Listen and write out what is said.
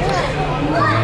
Good. Good.